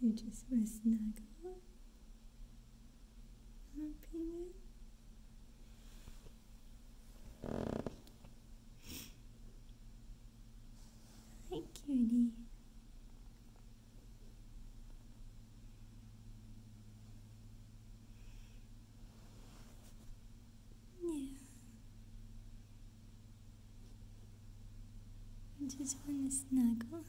You just want to snuggle. Huh, Peanut? Hi, cutie. Yeah. I just want to snuggle.